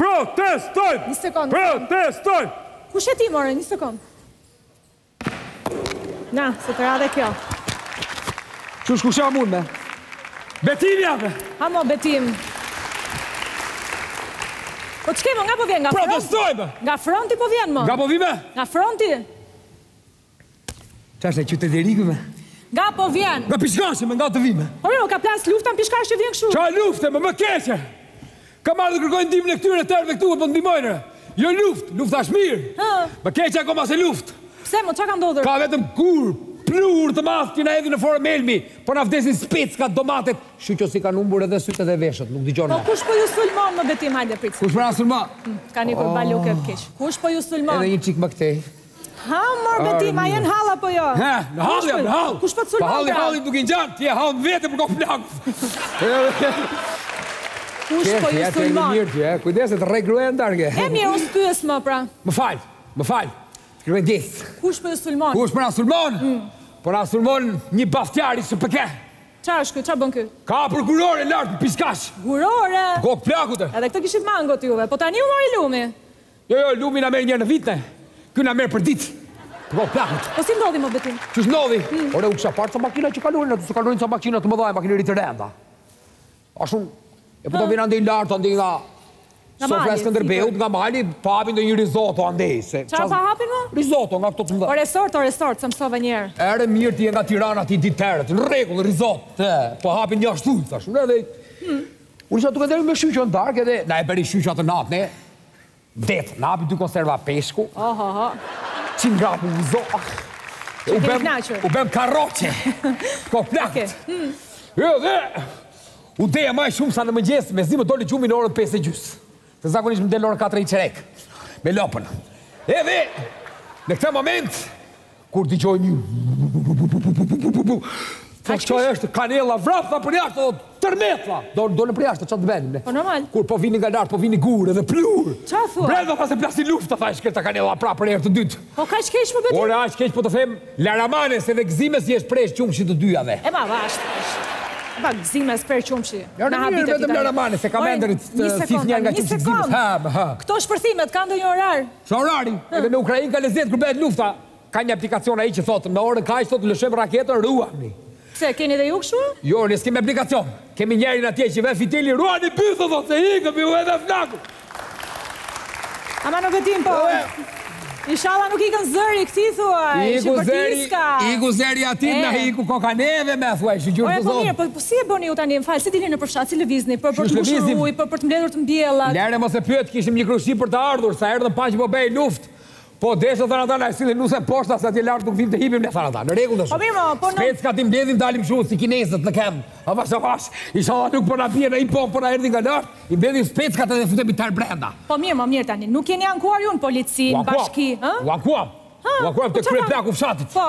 Protestojmë! Një sekundë. Protestojmë! Kush je ti more? Një sekundë. Na, se të radhe kjo. Ç'është kjo shamun me? Betim ja ve! Ha mo, Betim. Po ç'kemi, nga po vjen? Nga fronti? Protestojmë! Nga fronti po vjen, mo? Nga po vime? Nga fronti? Çfarë është kjo të derigu me? Nga po vjen? Nga Pishkashi me nga të vime. Po jo, ka plas lufta në Pishkash e vjen kështu. Çfarë lufte me më keqe? Ka marrë dhe kërkojmë ndihmën e këtyre tërëve këtu po na ndihmojnë. Jo luft, lufta është mirë. Hë. Më keqe akoma se luft. Pse më çka ka ndodhur? Ka vetëm gur, pluhur të madh që na hedhin në formë helmi, po na vdesin specat, domatet, kështu që na kanë humbur edhe sytë edhe veshët, nuk dëgjojmë më. Po kush po ju sulmon më Betim hajde prit. Kush po na sulmon? Ka një kur balukë keq. Kush po ju sulmon? Edhe një çik më këtej. Ha mor Betim, a je në hall apo jo? Ha, në hall jam, në hall. Kush po të sulmon? Halli, halli nuk i ngjan, ti je hall në vete për kokë plak. Kush po ju sulmon? Mirë ti, kujdes të rregullojnë në darkë. E mirë, unë s'pyes më pra. Më fal, më fal. Kërkoj ndjesë. Kush po ju sulmon? Kush po na sulmon? Mm. Po na sulmon një Baftjari shpk. Qa është kjo, qa bën kjo? Ka hapur gurore lart në Pishkash. Gurore? Kokë plakut. Edhe këtë kishit mangot juve, po tani ju mori lumi. Jo jo lumi na merr një herë në vit ne ky na merr për dit kokë plakut. Po si ndodhi më Betim? Qysh ndodhi? Ore unë kisha parë ca makina që kalonin aty se kalojnë ca makina të mëdha e makineri të rënda thashë more po të venë andej lart andej nga sofra e Skënderbeut nga mali po hapin ndonjë rizoto andej se çfarë po hapin më? rizoto nga këto të mëdha po resort o resort se mësova një herë ore mirë ti je nga Tirana ti i di tërët në rregull rizoto po hapin një ashtu thashë unë edhe hmm. unë isha duke ngrënë me Shyqen darkë edhe na e bëri Shyqja atë natën Det, na hapi dy konserva peshku. Oh, oh, oh. Qi nga buzo. U bëm, u bëm karrocë. Kokë plakut. Okay. Mm. Jo, dhe, u deha ama shumë sa në mëngjes, mezi më doli gjumi në orën 5 e gjysmë. Se zakonisht më del orën 4 e një çerek. Me lopën. Edhe, në këtë moment, Kur dëgjoj një... Tha ç'është Kanela vrap, tha për jashtë, dhe tërmet, tha. Dhe ne dolëm përjashtë, ç'të bënim, ne. Po normal. Kur po vinin nga lart, po vinin gurë dhe pluhur. Qa thua? Brenda tha se plasi luft, tha e shkreta Kanela prapë për herë të dytë. Po kaq keq më Betim? Ore, aq keq po të them, Laramanes edhe Gëzimes i është prerë qumshti të dyjave dhe. E ba, ba, është, është. E ba, Gëzimes prerë qumshti. Janë mirë, vetëm Laramanes, se kam ëndërr të thith një herë nga qumshti i Gëzimes. Një sekundë, këto shpërthimet, kanë ndonjë orar? Ça orari? Edhe në Ukrainë ka lezet kur bëhet lufta. Ka një aplikacion ai që thotë, në orën kaq thotë lëshojmë raketën, ruani. Pse, e keni edhe ju kështu? Jo, ne s'kemi aplikacion. Kemi njërin atje që i ve fitilin, ruani bythën thotë, se ikën, dhe ju e vë flakën. Ama nuk e dimë po. Ishalla nuk ikën zëri këtij thuaj, që bërtitka. Iku zëri, iku zëri atij, na iku koka neve me thuaj, që ç'gurë të thotë. Si e bëni ju tani, më fal, si dilni nëpër fshat, si lëvizni, për për të mbushur ujë, për për të mbledhur të mbjellat? Lere mos e pyet, kishim një krushqi për të ardhur, sa erdhëm pamë që po behej luftë. Po deshën thanë ata na e sillni nusen poshtë se atje lart nuk vijmë të hipim ne thanë ata. Në rregull tash. Po mirë mo, po në specka t'i mbledhim dalim kështu si kinezët në kemp. Avash avash. Ishalla nuk po na bie ndonjë pom po na erdhi nga lart. I mbledhim speckat edhe futemi tar brenda. Po mirë mo, mirë tani. Nuk jeni ankuar ju në polici, në bashki, ë? U ankuam. U ankuam te kryeplaku i fshatit. Po.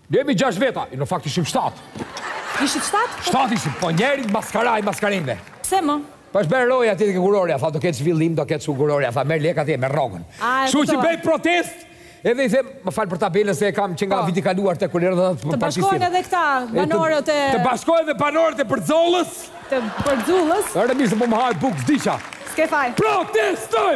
Ne jemi gjashtë veta, në fakt ishim shtatë. Ishit shtatë? Shtatë ishim, po njëri maskara i maskarenjve. Pse më? Po është bërë roje atje tek kurorja, tha do ketë zhvillim, do ketë kurorja, tha merr lekë atje, merr rrogën. Kështu që bëj protestë. Edhe i them, më fal për tabelën se e kam që nga po. viti kaluar te kulerëdha të Të bashkohen edhe këta banorët e Të bashkohen edhe banorët e Përxollës. Të Përxollës. Ore mirë se po më hahet bukë vdiqa. S'ke faj. Protestoj!